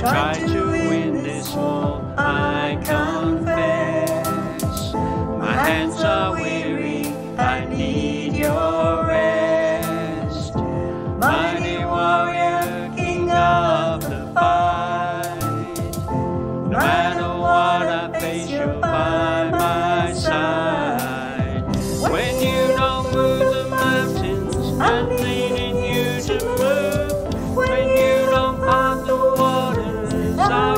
Try to win this war, I confess. My hands are weary, I need your rest. Mighty warrior, king of the fight. No matter what I face, you're by my side. When you don't move the mountains, I need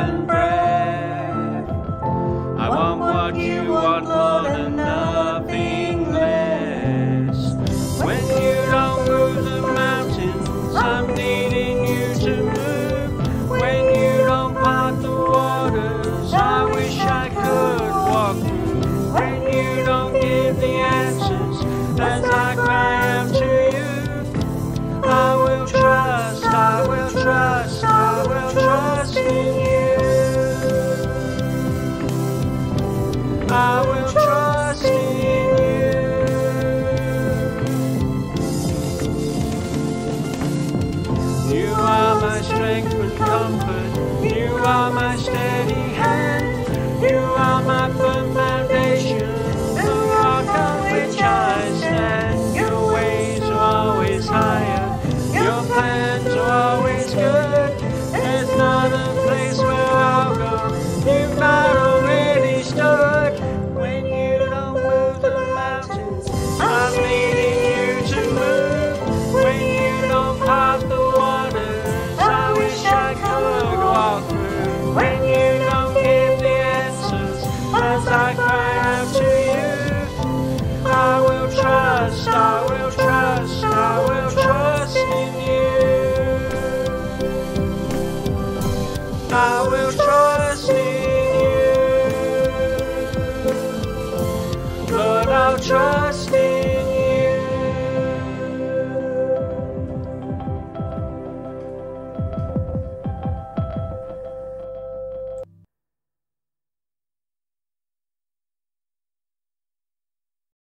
heaven I will trust in you. You are my strength and comfort. You are my stay.